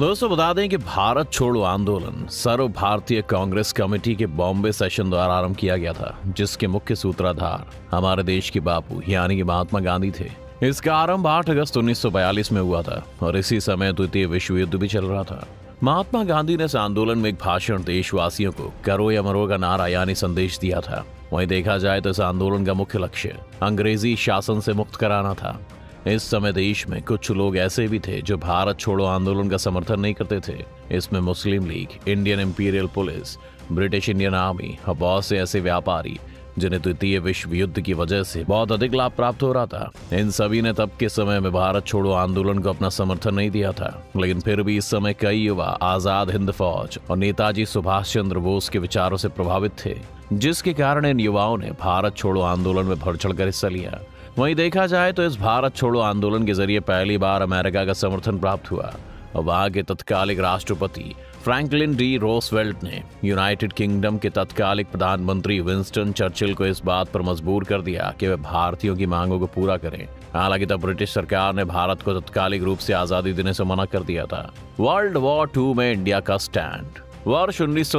दोस्तों बता दें कि भारत छोड़ो आंदोलन। सर्व भारतीय कांग्रेस कमेटी के बॉम्बे सेशन द्वारा आरंभ किया गया था, जिसके मुख्य सूत्रधार हमारे देश के बापू, यानी कि महात्मा गांधी थे। इसका आरंभ 8 अगस्त 1942 में हुआ था, और इसी समय द्वितीय विश्व युद्ध भी चल रहा था। महात्मा गांधी ने इस आंदोलन में एक भाषण देशवासियों को करो या मरो का नारा, यानी संदेश दिया था। वहीं देखा जाए तो इस आंदोलन का मुख्य लक्ष्य अंग्रेज़ी शासन से मुक्त कराना था। इस समय देश में कुछ लोग ऐसे भी थे जो भारत छोड़ो आंदोलन का समर्थन नहीं करते थे। इसमें Muslim League, Indian Imperial Police, British Indian Army और बहुत से ऐसे व्यापारी, जिन्हें द्वितीय विश्व युद्ध की वजह से बहुत अधिक लाभ प्राप्त हो रहा था। इन सभी ने तब के समय में भारत छोड़ो आंदोलन को अपना समर्थन नहीं दिया था। लेकिन फिर भी इस समय कई युवा, आज़ाद हिंद फौज और नेताजी सुभाष चंद्र बोस के विचारों से प्रभावित थे, जिसके कारण इन युवाओं ने भारत छोड़ो आंदोलन में बढ़ चढ़कर हिस्सा लिया। वहीं देखा जाए तो इस भारत छोड़ो आंदोलन के ज़रिए पहली बार अमेरिका का समर्थन प्राप्त हुआ। और वहाँ के तत्कालिक राष्ट्रपति फ्रैंकलिन डी रोसवेल्ट ने यूनाइटेड किंगडम के तत्कालिक प्रधानमंत्री विंस्टन चर्चिल को इस बात पर मजबूर कर दिया कि वे भारतीयों की मांगों को पूरा करें। हालाँकि तब ब्रिटिश सरकार ने भारत को तत्कालिक रूप से आज़ादी देने से मना कर दिया था। वर्ल्ड वॉर टू में इंडिया का स्टैंड। वर्ष उन्नीस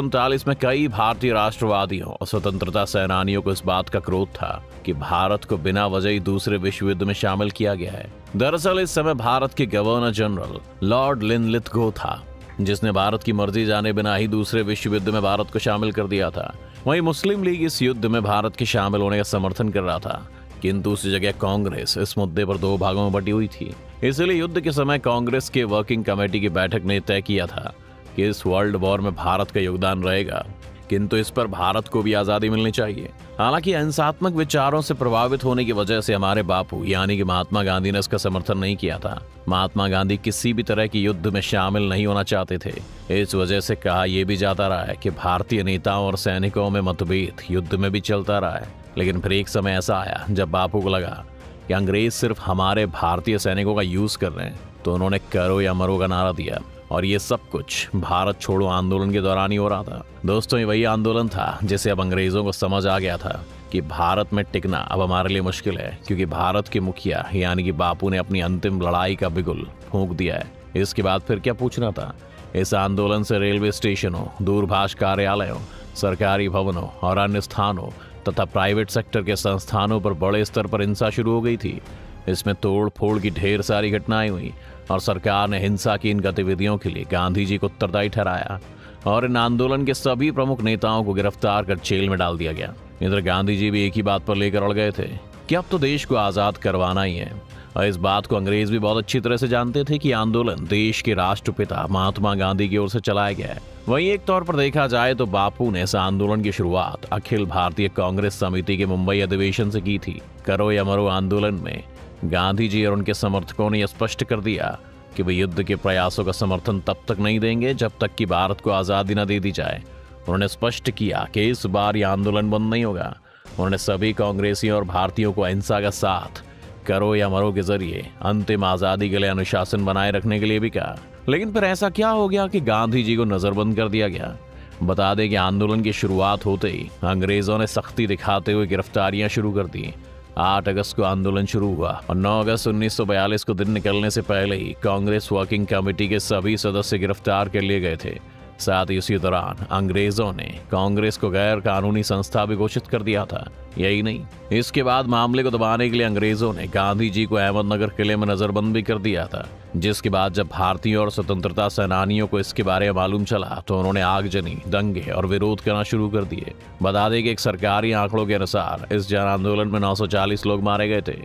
में कई भारतीय राष्ट्रवादियों और स्वतंत्रता सेनानियों को इस बात का क्रोध था कि भारत को बिना वजह ही दूसरे विश्व युद्ध में शामिल किया गया है। दरअसल इस समय भारत के governor general Lord Linlithgow था, जिसने भारत की मर्ज़ी जाने बिना ही दूसरे विश्व युद्ध में भारत को शामिल कर दिया था। वहीं मुस्लिम लीग इस युद्ध में भारत के शामिल होने का समर्थन कर रहा था, किंतु उसी जगह कांग्रेस इस मुद्दे पर दो भागों में बटी हुई थी। इसलिए युद्ध के समय कांग्रेस के वर्किंग कमेटी की बैठक ने तय किया था कि इस वर्ल्ड वॉर में भारत का योगदान रहेगा, किंतु इस पर भारत को भी आज़ादी मिलनी चाहिए। हालाँकि अहिंसात्मक विचारों से प्रभावित होने की वजह से हमारे बापू, यानी कि महात्मा गांधी ने इसका समर्थन नहीं किया था। महात्मा गांधी किसी भी तरह की युद्ध में शामिल नहीं होना चाहते थे। इस वजह से कहा यह भी जाता रहा है कि भारतीय नेताओं और सैनिकों में मतभेद युद्ध में भी चलता रहा है। लेकिन फिर एक समय ऐसा आया, जब बापू को लगा कि अंग्रेज़ सिर्फ़ हमारे भारतीय सैनिकों का यूज़ कर रहे हैं तो उन्होंने करो या मरो का नारा दिया। और ये सब कुछ भारत छोड़ो आंदोलन के दौरान ही हो रहा था। दोस्तों, ये वही आंदोलन था जिसे अब अंग्रेज़ों को समझ आ गया था कि भारत में टिकना अब हमारे लिए मुश्किल है, क्योंकि भारत के मुखिया, यानी कि बापू ने अपनी अंतिम लड़ाई का बिगुल फूंक दिया है। इसके बाद फिर क्या पूछना था? इस आंदोलन से रेलवे स्टेशनों, दूरभाष कार्यालयों, सरकारी भवनों और अन्य स्थानों तथा प्राइवेट सेक्टर के संस्थानों पर बड़े स्तर पर हिंसा शुरू हो गई थी। इसमें तोड़ फोड़ की ढेर सारी घटनाएँ हुई और सरकार ने हिंसा की इन गतिविधियों के लिए गांधी जी को उत्तरदायी ठहराया और इन आंदोलन के सभी प्रमुख नेताओं को गिरफ़्तार कर जेल में डाल दिया गया। इंदिरा गांधी जी भी एक ही बात पर लेकर अड़ गए थे कि अब तो देश को आज़ाद करवाना ही है। और इस बात को अंग्रेज़ भी बहुत अच्छी तरह से जानते थे कि आंदोलन देश के राष्ट्रपिता महात्मा गांधी की ओर से चलाया गया है। वहीं एक तौर पर देखा जाए तो बापू ने इस आंदोलन की शुरुआत अखिल भारतीय कांग्रेस समिति के मुंबई अधिवेशन से की थी। करो या मरो आंदोलन में गांधी जी और उनके समर्थकों ने यह स्पष्ट कर दिया कि वे युद्ध के प्रयासों का समर्थन तब तक नहीं देंगे जब तक कि भारत को आज़ादी न दे दी जाए। उन्होंने स्पष्ट किया कि इस बार यह आंदोलन बंद नहीं होगा। उन्होंने सभी कांग्रेसियों और भारतीयों को अहिंसा का साथ करो या मरो के ज़रिए अंतिम आज़ादी के लिए अनुशासन बनाए रखने के लिए भी कहा। लेकिन फिर ऐसा क्या हो गया कि गांधी जी को नजरबंद कर दिया गया? बता दें कि आंदोलन की शुरुआत होते ही अंग्रेज़ों ने सख्ती दिखाते हुए गिरफ्तारियाँ शुरू कर दी। आठ अगस्त को आंदोलन शुरू हुआ और 9 अगस्त 1942 को दिन निकलने से पहले ही कांग्रेस वर्किंग कमेटी के सभी सदस्य गिरफ़्तार कर लिए गए थे। साथ ही उसी दौरान अंग्रेज़ों ने कांग्रेस को गैर कानूनी संस्था भी घोषित कर दिया था। यही नहीं, इसके बाद मामले को दबाने के लिए अंग्रेज़ों ने गांधी जी को अहमदनगर किले में नजरबंद भी कर दिया था, जिसके बाद जब भारतीयों और स्वतंत्रता सेनानियों को इसके बारे में मालूम चला तो उन्होंने आगजनी, दंगे और विरोध करना शुरू कर दिए। बता दें कि एक सरकारी आंकड़ों के अनुसार इस जन आंदोलन में 940 लोग मारे गए थे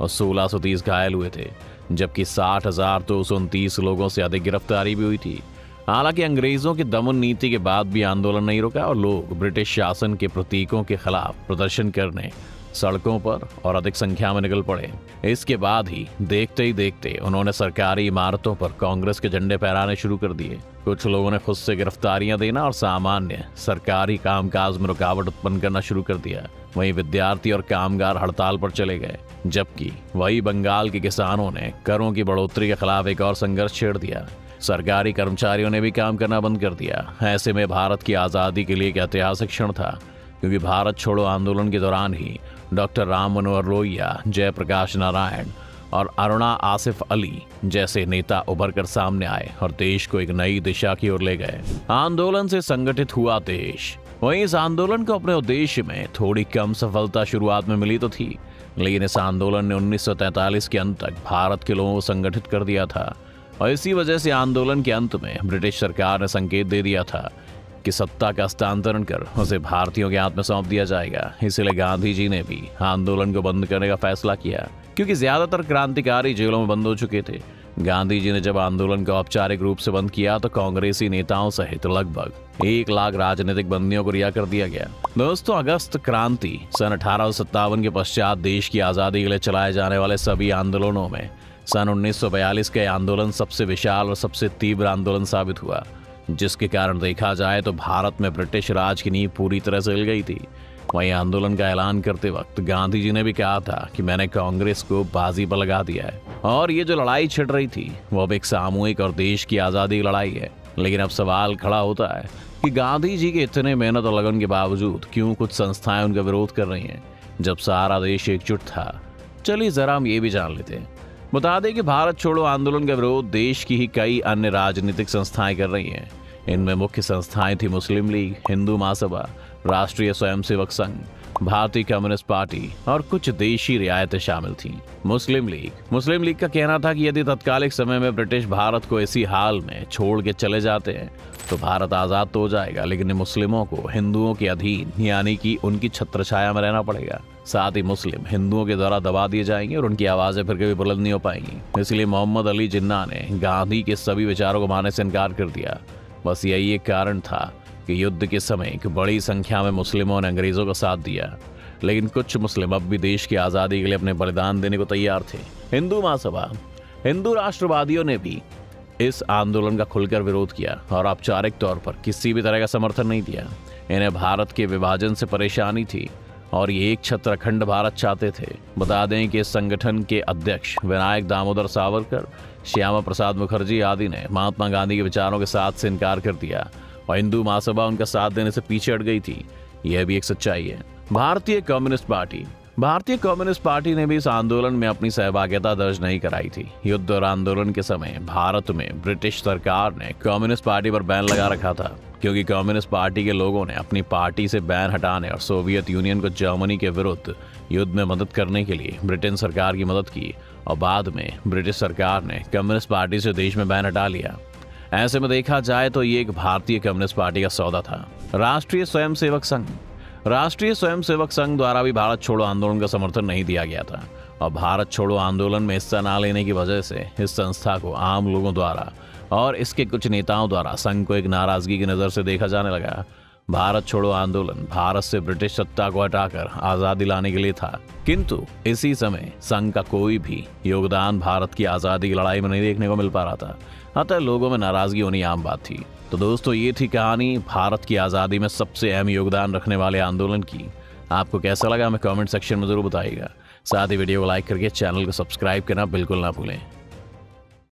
और 1630 घायल हुए थे, जबकि साठ हज़ार दो सौ उनतीस लोगों से अधिक गिरफ्तारी भी हुई थी। हालाँकि अंग्रेज़ों की दमन नीति के बाद भी आंदोलन नहीं रुका और लोग ब्रिटिश शासन के प्रतीकों के खिलाफ प्रदर्शन करने, सड़कों पर और अधिक संख्या में निकल पड़े। इसके बाद ही देखते ही देखते उन्होंने सरकारी इमारतों पर कांग्रेस के झंडे फहराने शुरू कर दिए। कुछ लोगों ने खुद से गिरफ्तारियाँ देना और सामान्य सरकारी कामकाज में रुकावट उत्पन्न करना शुरू कर दिया। वहीं विद्यार्थी और कामगार हड़ताल पर चले गए, जबकि वही बंगाल के किसानों ने करों की बढ़ोतरी के खिलाफ एक और संघर्ष छेड़ दिया। सरकारी कर्मचारियों ने भी काम करना बंद कर दिया। ऐसे में भारत की आज़ादी के लिए एक ऐतिहासिक क्षण था, क्योंकि भारत छोड़ो आंदोलन के दौरान ही डॉक्टर राम मनोहर लोहिया, जयप्रकाश नारायण और अरुणा आसिफ अली जैसे नेता उभर कर सामने आए और देश को एक नई दिशा की ओर ले गए। आंदोलन से संगठित हुआ देश। वहीं इस आंदोलन को अपने उद्देश्य में थोड़ी कम सफलता शुरुआत में मिली तो थी, लेकिन इस आंदोलन ने 1943 के अंत तक भारत के लोगों को संगठित कर दिया था। और इसी वजह से आंदोलन के अंत में ब्रिटिश सरकार ने संकेत दे दिया था कि सत्ता का हस्तांतरण कर उसे भारतीयों के हाथ में सौंप दिया जाएगा। इसलिए गांधी जी ने भी आंदोलन को बंद करने का फैसला किया, क्योंकि ज़्यादातर क्रांतिकारी जेलों में बंद हो चुके थे। गांधी जी ने जब आंदोलन को औपचारिक रूप से बंद किया तो कांग्रेसी नेताओं सहित लगभग एक लाख राजनीतिक बंदियों को रिहा कर दिया गया। दोस्तों, अगस्त क्रांति सन अठारह सौ सत्तावन के पश्चात देश की आज़ादी के लिए चलाए जाने वाले सभी आंदोलनों में सन 1942 का आंदोलन सबसे विशाल और सबसे तीव्र आंदोलन साबित हुआ, जिसके कारण देखा जाए तो भारत में ब्रिटिश राज की नींव पूरी तरह से हिल गई थी। वहीं आंदोलन का ऐलान करते वक्त गांधी जी ने भी कहा था कि मैंने कांग्रेस को बाजी पर लगा दिया है। और ये जो लड़ाई छिड़ रही थी, वो अब एक सामूहिक और देश की आज़ादी की लड़ाई है। लेकिन अब सवाल खड़ा होता है कि गांधी जी के इतने मेहनत और लगन के बावजूद क्यों कुछ संस्थाएँ उनका विरोध कर रही हैं, जब सारा देश एकजुट था? चलिए जरा हम ये भी जान लेते हैं। बता दें कि भारत छोड़ो आंदोलन का विरोध देश की ही कई अन्य राजनीतिक संस्थाएँ कर रही हैं। इनमें मुख्य संस्थाएँ थी मुस्लिम लीग, हिंदू महासभा, राष्ट्रीय स्वयंसेवक संघ। भारतीय कम्युनिस्ट पार्टी और कुछ देशी रियायतें शामिल थीं। मुस्लिम लीग। मुस्लिम लीग का कहना था कि यदि तत्कालिक समय में ब्रिटिश भारत को इसी हाल में छोड़ के चले जाते हैं तो भारत आज़ाद तो हो जाएगा, लेकिन मुस्लिमों को, हिंदुओं के अधीन, यानी कि उनकी छत्रछाया में रहना पड़ेगा। साथ ही मुस्लिम हिंदुओं के द्वारा दबा दिए जाएँगे और उनकी आवाज़ें फिर कभी बुलंद नहीं हो पाएँगी। इसलिए मोहम्मद अली जिन्ना ने गांधी के सभी विचारों को मानने से इनकार कर दिया। बस यही एक कारण था कि युद्ध के समय एक बड़ी संख्या में मुस्लिमों ने अंग्रेज़ों का साथ दिया। लेकिन कुछ मुस्लिम अब भी देश की आज़ादी के लिए अपने बलिदान देने को तैयार थे। हिंदू महासभा, हिंदू राष्ट्रवादियों ने भी इस आंदोलन का खुलकर विरोध किया और औपचारिक तौर पर किसी भी तरह का समर्थन नहीं दिया। इन्हें भारत के विभाजन से परेशानी थी और ये एक छत्र अखंड भारत चाहते थे। बता दें कि इस संगठन के अध्यक्ष विनायक दामोदर सावरकर, श्यामा प्रसाद मुखर्जी आदि ने महात्मा गांधी के विचारों के साथ से इनकार कर दिया। और हिंदू महासभा उनका साथ देने से पीछे हट गई थी। यह भी एक सच्चाई है। भारतीय कम्युनिस्ट पार्टी। भारतीय कम्युनिस्ट पार्टी ने भी इस आंदोलन में अपनी सहभागिता दर्ज नहीं कराई थी। युद्ध और आंदोलन के समय भारत में ब्रिटिश सरकार ने कम्युनिस्ट पार्टी पर बैन लगा रखा था, क्योंकि कम्युनिस्ट पार्टी के लोगों ने अपनी पार्टी से बैन हटाने और सोवियत यूनियन को जर्मनी के विरुद्ध युद्ध में मदद करने के लिए ब्रिटेन सरकार की मदद की और बाद में ब्रिटिश सरकार ने कम्युनिस्ट पार्टी से देश में बैन हटा लिया। ऐसे में देखा जाए तो ये एक भारतीय कम्युनिस्ट पार्टी का सौदा था। राष्ट्रीय स्वयंसेवक संघ। राष्ट्रीय स्वयंसेवक संघ द्वारा भी भारत छोड़ो आंदोलन का समर्थन नहीं दिया गया था। और भारत छोड़ो आंदोलन में हिस्सा ना लेने की वजह से इस संस्था को आम लोगों द्वारा और इसके कुछ नेताओं द्वारा संघ को एक नाराज़गी की नज़र से देखा जाने लगा। भारत छोड़ो आंदोलन, भारत से ब्रिटिश सत्ता को हटाकर आज़ादी लाने के लिए था। किंतु इसी समय संघ का कोई भी योगदान भारत की आज़ादी की लड़ाई में नहीं देखने को मिल पा रहा था। अतः लोगों में नाराज़गी होनी आम बात थी। तो दोस्तों, ये थी कहानी भारत की आज़ादी में सबसे अहम योगदान रखने वाले आंदोलन की। आपको कैसा लगा हमें कमेंट सेक्शन में ज़रूर बताइएगा। साथ ही वीडियो को लाइक करके चैनल को सब्सक्राइब करना बिल्कुल ना भूलें।